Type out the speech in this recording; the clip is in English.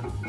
Thank